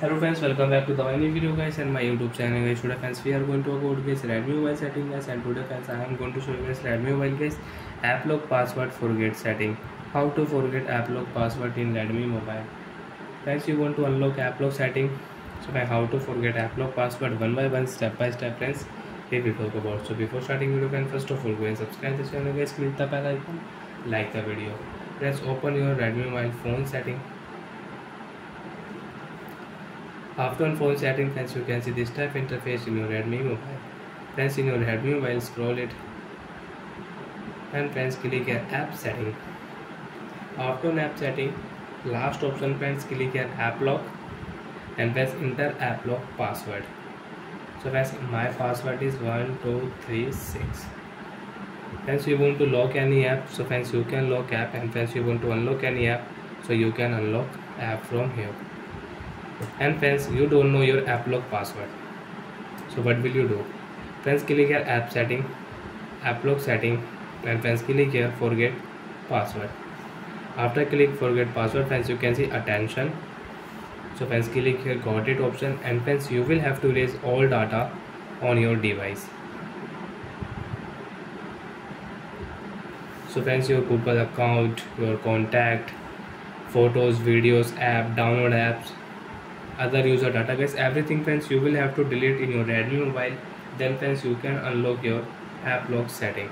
Hello friends welcome back to दवाई video guys and my YouTube channel guys छोटा friends we are going to about guys Redmi mobile setting guys and today friends I am going to show you guys Redmi mobile guys app lock password forget setting how to forget app lock password in Redmi mobile friends you going to unlock app lock setting so मैं how to forget app lock password one by one step by step friends ये before को board so before starting video friend first of all go and subscribe this channel guys click the bell icon like the video friends open your Redmi mobile phone setting After on phone setting friends you can see this type interface in your Redmi mobile. Friends in your Redmi mobile scroll it and friends click app setting. After on app setting last option friends click here app lock and press enter app lock password. So friends my password is 1236. Friends you want to lock any app so friends you can lock app and friends you want to unlock any app so you can unlock app from here and friends you don't know your app lock password so what will you do friends click here app setting app lock setting and friends click here forget password after click forget password friends you can see attention so friends click here got it option and friends you will have to erase all data on your device so friends your google account your contact photos videos app download apps other user data. Guys everything friends you will have to delete in your redmi mobile. Then friends you can unlock your app lock setting.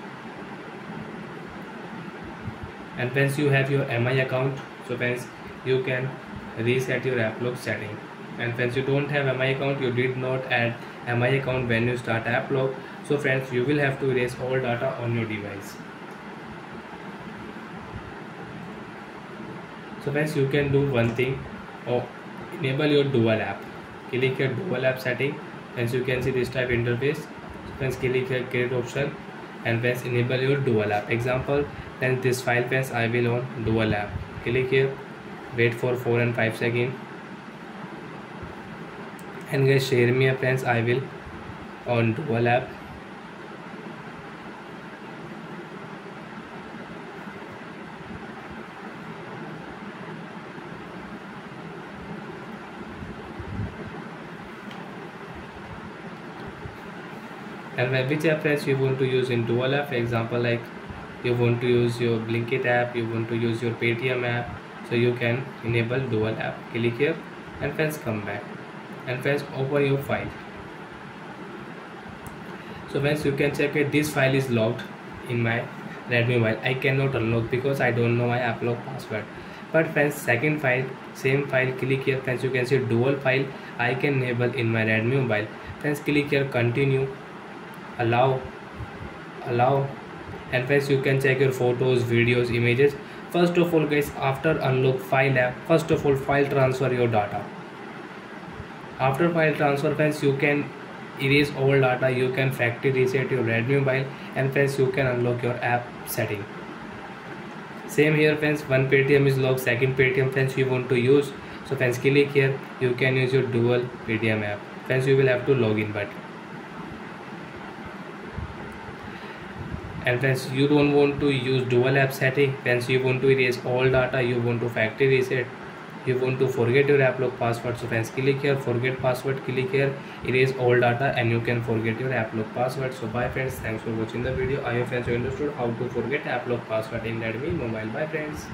And friends you have your mi account. So friends you can reset your app lock setting. And friends you don't have mi account. You did not add mi account when you start app lock. So friends you will have to erase all data on your device. So friends you can do one thing. Or oh, enable your dual app click here dual app setting as you can see this type interface friends click here create option and friends enable your dual app example then this file friends i will on dual app click here wait for 4 and 5 seconds and guys share me friends i will on dual app and which app apps you want to use in dual app? For example like you want to use your blinkit app you want to use your paytm app. So you can enable dual app. Click here and friends come back. And friends open your file. So friends you can check it. This file is locked in my redmi mobile i cannot unlock because i don't know my app lock password. But friends second file same file click here. Friends you can see dual file i can enable in my redmi mobile friends click here continue allow allow and first you can check your photos videos images. First of all guys after unlock file app first of all file transfer your data. After file transfer friends you can erase all data. You can factory reset your redmi mobile and friends you can unlock your app setting. Same here friends one paytm is locked second paytm friends you want to use. So friends click here. You can use your dual paytm app. Friends you will have to log in but and friends you don't want to use dual app setting. Friends you want to erase all data. You want to factory reset. You want to forget your app lock password. So friends click here forget password click here erase all data and you can forget your app lock password. So bye friends thanks for watching the video. I hope friends you understood how to forget app lock password in redmi mobile. Bye friends